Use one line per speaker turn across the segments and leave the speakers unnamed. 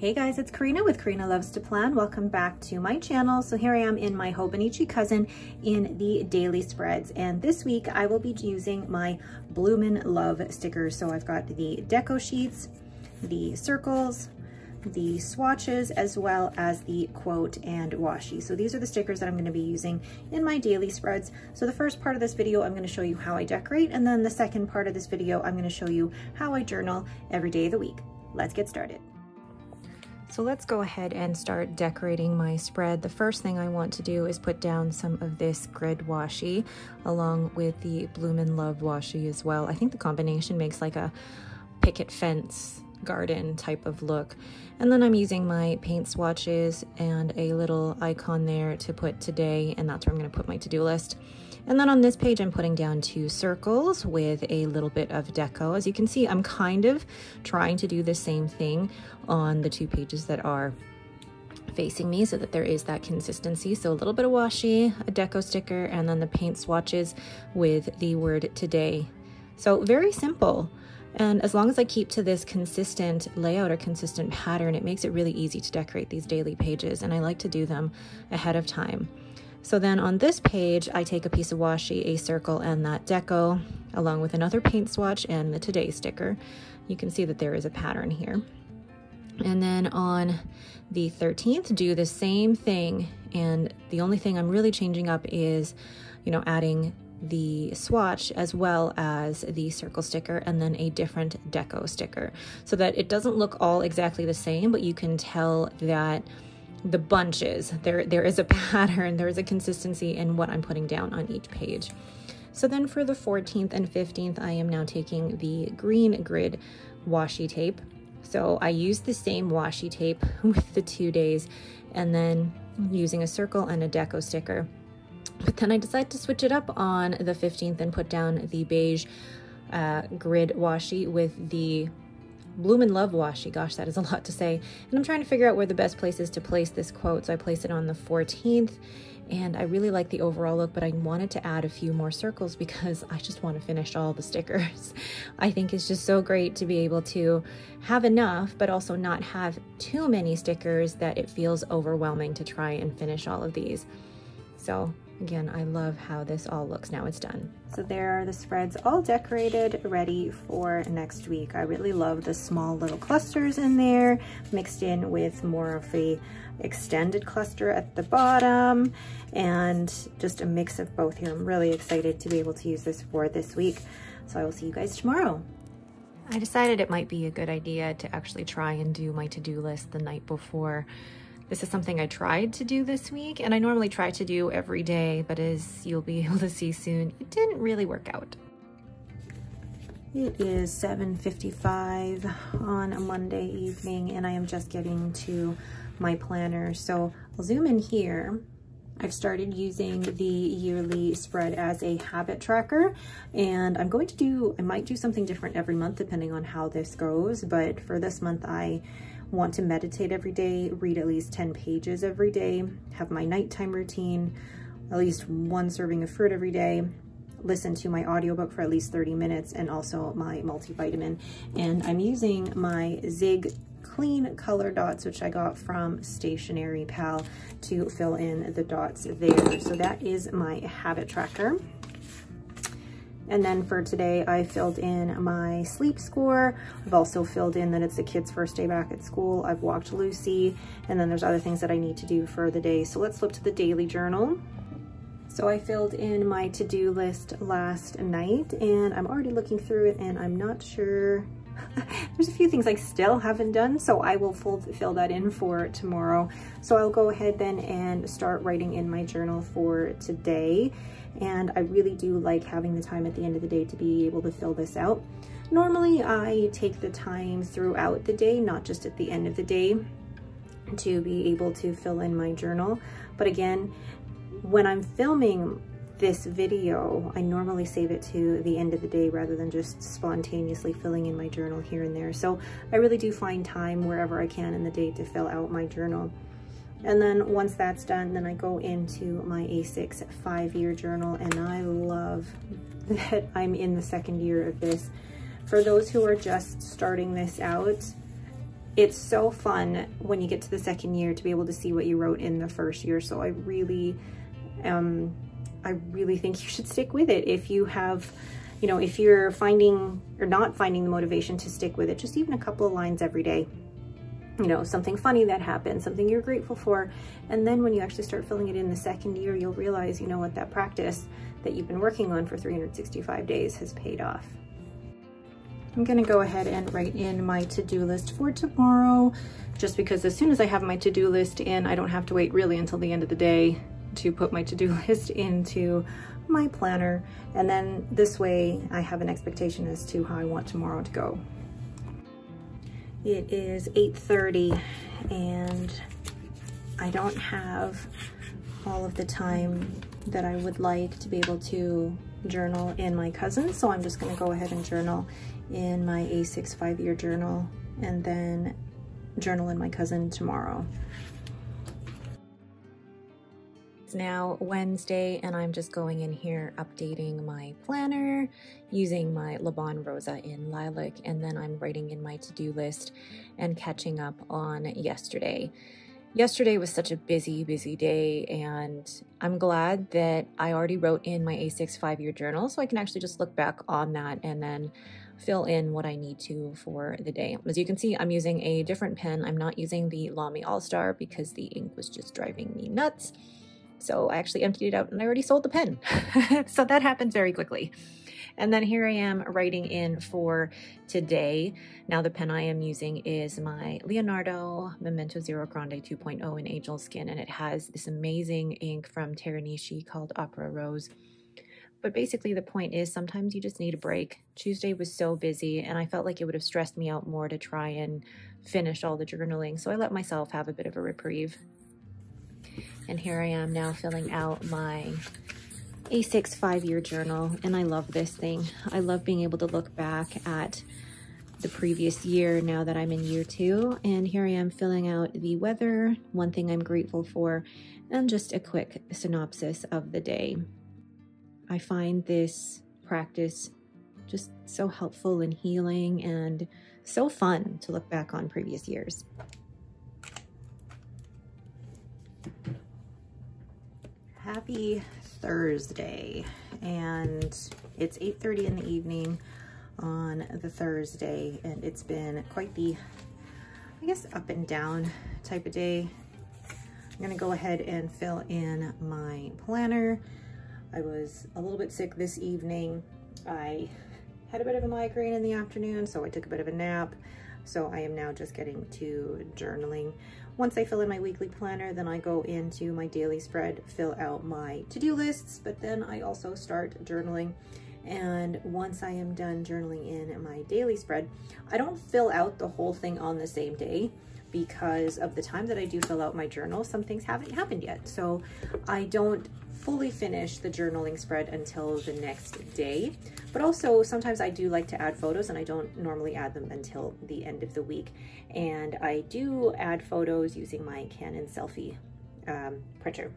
Hey guys, it's Karyna with Karyna Loves to Plan. Welcome back to my channel. So here I am in my Hobonichi Cousin in the daily spreads. And this week I will be using my Bloomin' Love stickers. So I've got the deco sheets, the circles, the swatches, as well as the quote and washi. So these are the stickers that I'm gonna be using in my daily spreads. So the first part of this video, I'm gonna show you how I decorate. And then the second part of this video, I'm gonna show you how I journal every day of the week. Let's get started. So let's go ahead and start decorating my spread. The first thing I want to do is put down some of this grid washi along with the Bloomin' Love washi as well. I think the combination makes like a picket fence garden type of look. And then I'm using my paint swatches and a little icon there to put today, and that's where I'm gonna put my to-do list. And then on this page, I'm putting down two circles with a little bit of deco. As you can see, I'm kind of trying to do the same thing on the two pages that are facing me so that there is that consistency. So a little bit of washi, a deco sticker, and then the paint swatches with the word today. So very simple. And as long as I keep to this consistent layout or consistent pattern, it makes it really easy to decorate these daily pages. And I like to do them ahead of time. So then on this page, I take a piece of washi, a circle, and that deco, along with another paint swatch and the today sticker. You can see that there is a pattern here. And then on the 13th, do the same thing. And the only thing I'm really changing up is, you know, adding the swatch as well as the circle sticker and then a different deco sticker so that it doesn't look all exactly the same, but you can tell that the bunches. There, there is a pattern, there is a consistency in what I'm putting down on each page. So then for the 14th and 15th, I am now taking the green grid washi tape. So I use the same washi tape with the two days and then using a circle and a deco sticker. But then I decide to switch it up on the 15th and put down the beige uh, grid washi with the Bloomin' Love washi. Gosh, that is a lot to say. And I'm trying to figure out where the best place is to place this quote. So I place it on the 14th and I really like the overall look, but I wanted to add a few more circles because I just want to finish all the stickers. I think it's just so great to be able to have enough, but also not have too many stickers that it feels overwhelming to try and finish all of these. So Again, I love how this all looks now it's done. So there are the spreads all decorated, ready for next week. I really love the small little clusters in there, mixed in with more of a extended cluster at the bottom, and just a mix of both here. I'm really excited to be able to use this for this week. So I will see you guys tomorrow. I decided it might be a good idea to actually try and do my to-do list the night before this is something I tried to do this week and I normally try to do every day, but as you'll be able to see soon, it didn't really work out. It is 7.55 on a Monday evening and I am just getting to my planner. So I'll zoom in here. I've started using the yearly spread as a habit tracker and I'm going to do, I might do something different every month depending on how this goes, but for this month I want to meditate every day, read at least 10 pages every day, have my nighttime routine, at least one serving of fruit every day, listen to my audiobook for at least 30 minutes, and also my multivitamin. And I'm using my Zig clean color dots, which I got from Stationery Pal to fill in the dots there. So that is my habit tracker. And then for today, I filled in my sleep score. I've also filled in that it's the kid's first day back at school. I've walked Lucy, and then there's other things that I need to do for the day. So let's flip to the daily journal. So I filled in my to-do list last night and I'm already looking through it and I'm not sure there's a few things I still haven't done, so I will full, fill that in for tomorrow. So I'll go ahead then and start writing in my journal for today and I really do like having the time at the end of the day to be able to fill this out. Normally I take the time throughout the day, not just at the end of the day, to be able to fill in my journal. But again, when I'm filming this video, I normally save it to the end of the day rather than just spontaneously filling in my journal here and there. So I really do find time wherever I can in the day to fill out my journal. And then once that's done, then I go into my A6 five-year journal and I love that I'm in the second year of this. For those who are just starting this out, it's so fun when you get to the second year to be able to see what you wrote in the first year. So I really, um, I really think you should stick with it. If you have, you know, if you're finding or not finding the motivation to stick with it, just even a couple of lines every day, you know, something funny that happened, something you're grateful for. And then when you actually start filling it in the second year, you'll realize, you know what, that practice that you've been working on for 365 days has paid off. I'm gonna go ahead and write in my to-do list for tomorrow, just because as soon as I have my to-do list in, I don't have to wait really until the end of the day to put my to-do list into my planner. And then this way I have an expectation as to how I want tomorrow to go. It is 8.30 and I don't have all of the time that I would like to be able to journal in my cousin. So I'm just gonna go ahead and journal in my A6 five-year journal and then journal in my cousin tomorrow. It's now Wednesday and I'm just going in here updating my planner using my Laban Rosa in Lilac and then I'm writing in my to-do list and catching up on yesterday. Yesterday was such a busy, busy day, and I'm glad that I already wrote in my A6 five year journal so I can actually just look back on that and then fill in what I need to for the day. As you can see, I'm using a different pen. I'm not using the Lamy Al-Star because the ink was just driving me nuts. So I actually emptied it out and I already sold the pen. so that happens very quickly. And then here I am writing in for today. Now the pen I am using is my Leonardo Momento Zero Grande 2.0 in Angel Skin, and it has this amazing ink from Teranishi called Opera Rose. But basically the point is sometimes you just need a break. Tuesday was so busy and I felt like it would have stressed me out more to try and finish all the journaling. So I let myself have a bit of a reprieve. And here I am now filling out my a6 five-year journal, and I love this thing. I love being able to look back at the previous year now that I'm in year two. And here I am filling out the weather, one thing I'm grateful for, and just a quick synopsis of the day. I find this practice just so helpful and healing and so fun to look back on previous years. Happy Thursday and it's 8.30 in the evening on the Thursday and it's been quite the, I guess, up and down type of day. I'm gonna go ahead and fill in my planner. I was a little bit sick this evening. I had a bit of a migraine in the afternoon, so I took a bit of a nap. So I am now just getting to journaling. Once I fill in my weekly planner, then I go into my daily spread, fill out my to-do lists, but then I also start journaling. And once I am done journaling in my daily spread, I don't fill out the whole thing on the same day because of the time that I do fill out my journal, some things haven't happened yet. So I don't fully finish the journaling spread until the next day. But also sometimes I do like to add photos and I don't normally add them until the end of the week. And I do add photos using my Canon Selphy um, printer.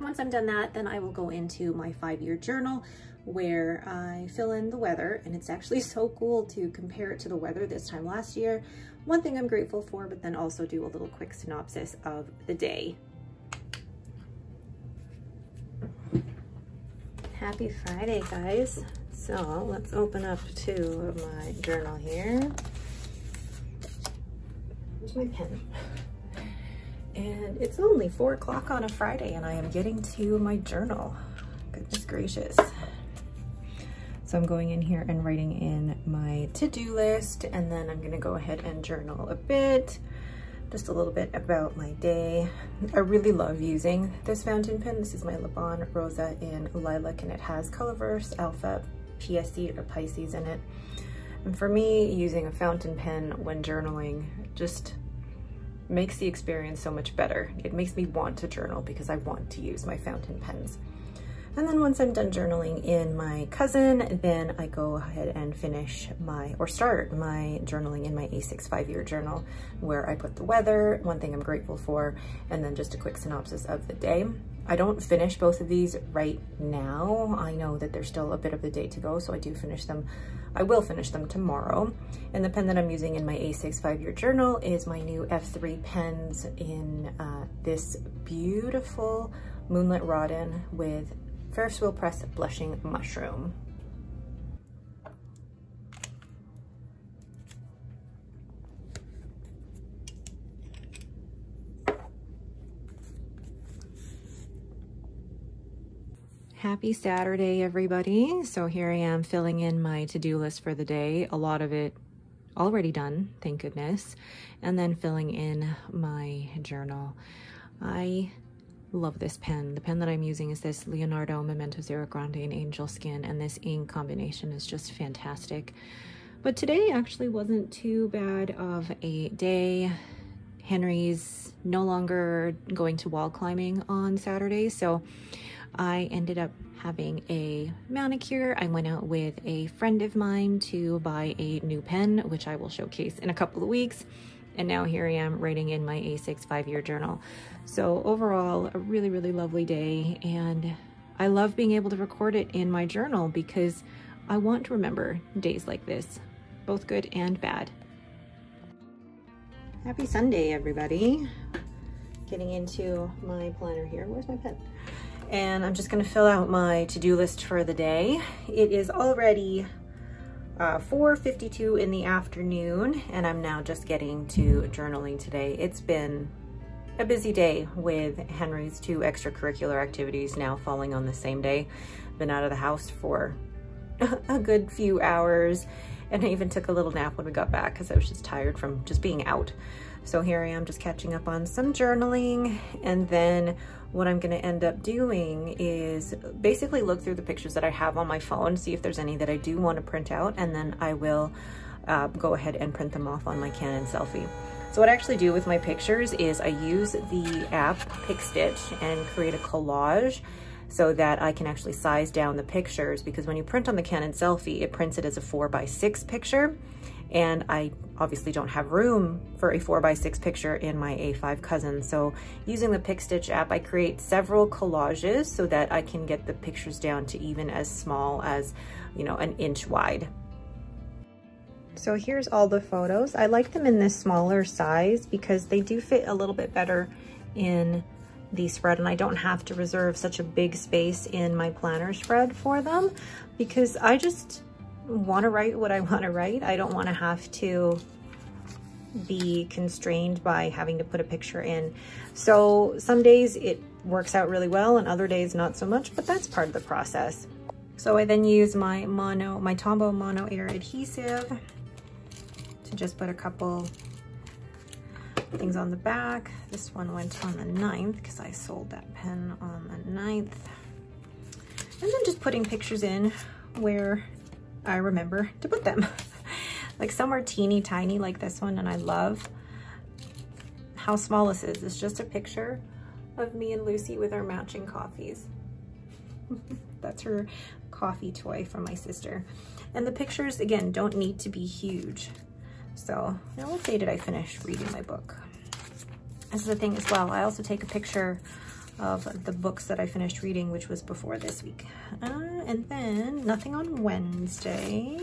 Once I'm done that, then I will go into my five-year journal where I fill in the weather and it's actually so cool to compare it to the weather this time last year. One thing I'm grateful for, but then also do a little quick synopsis of the day Happy Friday, guys. So let's open up to my journal here. Where's my pen? And it's only four o'clock on a Friday and I am getting to my journal. Goodness gracious. So I'm going in here and writing in my to-do list and then I'm gonna go ahead and journal a bit just a little bit about my day. I really love using this fountain pen. This is my Laban Rosa in Lilac and it has Colorverse Alpha PSC or Pisces in it. And for me, using a fountain pen when journaling just makes the experience so much better. It makes me want to journal because I want to use my fountain pens. And then once I'm done journaling in my cousin, then I go ahead and finish my, or start my journaling in my A6 five-year journal where I put the weather, one thing I'm grateful for, and then just a quick synopsis of the day. I don't finish both of these right now. I know that there's still a bit of the day to go, so I do finish them. I will finish them tomorrow. And the pen that I'm using in my A6 five-year journal is my new F3 pens in uh, this beautiful Moonlit Rawdon with Ferris Wheel Press Blushing Mushroom. Happy Saturday, everybody. So here I am filling in my to-do list for the day. A lot of it already done, thank goodness. And then filling in my journal. I love this pen. The pen that I'm using is this Leonardo Momento Zero Grande in Angel Skin, and this ink combination is just fantastic. But today actually wasn't too bad of a day. Henry's no longer going to wall climbing on Saturday, so I ended up having a manicure. I went out with a friend of mine to buy a new pen, which I will showcase in a couple of weeks. And now here I am writing in my A6 five-year journal. So overall, a really, really lovely day. And I love being able to record it in my journal because I want to remember days like this, both good and bad. Happy Sunday, everybody. Getting into my planner here. Where's my pen? And I'm just gonna fill out my to-do list for the day. It is already uh, 4.52 in the afternoon and I'm now just getting to journaling today. It's been a busy day with Henry's two extracurricular activities now falling on the same day. Been out of the house for a good few hours and I even took a little nap when we got back because I was just tired from just being out. So here I am just catching up on some journaling and then what I'm gonna end up doing is basically look through the pictures that I have on my phone, see if there's any that I do wanna print out and then I will uh, go ahead and print them off on my Canon Selphy. So what I actually do with my pictures is I use the app PicStitch and create a collage so that I can actually size down the pictures because when you print on the Canon Selphy, it prints it as a four by six picture. And I obviously don't have room for a four by six picture in my A5 cousin. So using the PicStitch app, I create several collages so that I can get the pictures down to even as small as, you know, an inch wide. So here's all the photos. I like them in this smaller size because they do fit a little bit better in the spread and I don't have to reserve such a big space in my planner spread for them because I just want to write what I want to write. I don't want to have to be constrained by having to put a picture in. So some days it works out really well and other days not so much, but that's part of the process. So I then use my mono, my Tombow Mono Air adhesive to just put a couple things on the back. This one went on the 9th because I sold that pen on the 9th. And then just putting pictures in where I remember to put them. like some are teeny tiny like this one and I love how small this is. It's just a picture of me and Lucy with our matching coffees. That's her coffee toy from my sister. And the pictures, again, don't need to be huge. So, now what day did I finish reading my book? This is the thing as well. I also take a picture of the books that I finished reading, which was before this week. Uh, and then nothing on Wednesday,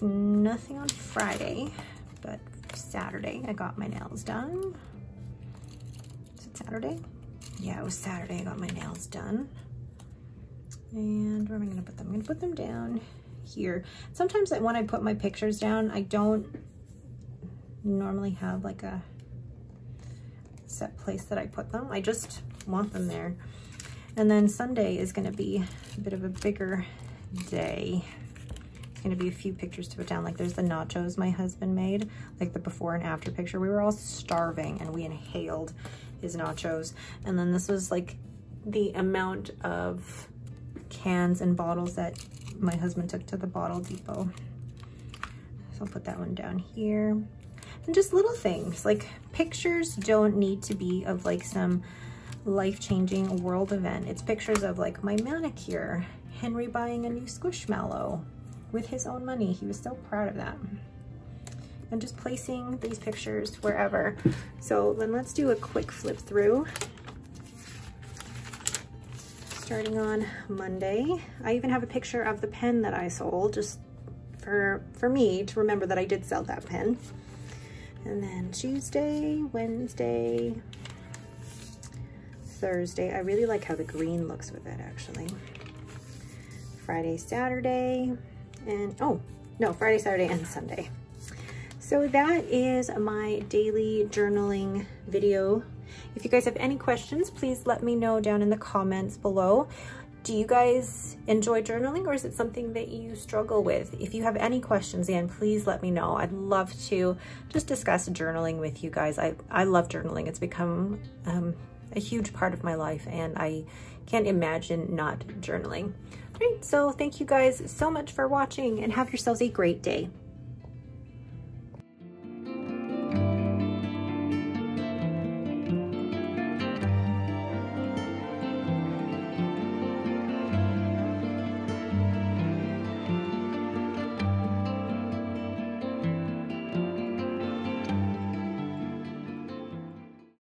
nothing on Friday, but Saturday I got my nails done. Is it Saturday? Yeah, it was Saturday I got my nails done. And where am I gonna put them? I'm gonna put them down here. Sometimes when I put my pictures down, I don't normally have like a set place that I put them. I just want them there. And then Sunday is gonna be a bit of a bigger day. It's gonna be a few pictures to put down. Like there's the nachos my husband made, like the before and after picture. We were all starving and we inhaled his nachos. And then this was like the amount of cans and bottles that my husband took to the bottle depot. So I'll put that one down here. And just little things, like pictures don't need to be of like some life-changing world event. It's pictures of like my manicure, Henry buying a new Squishmallow with his own money. He was so proud of that. And just placing these pictures wherever. So then let's do a quick flip through. Starting on Monday. I even have a picture of the pen that I sold just for, for me to remember that I did sell that pen. And then Tuesday, Wednesday, Thursday. I really like how the green looks with it actually. Friday, Saturday, and oh, no, Friday, Saturday, and Sunday. So that is my daily journaling video. If you guys have any questions, please let me know down in the comments below. Do you guys enjoy journaling or is it something that you struggle with? If you have any questions, again, please let me know. I'd love to just discuss journaling with you guys. I, I love journaling. It's become um, a huge part of my life and I can't imagine not journaling. All right, so thank you guys so much for watching and have yourselves a great day.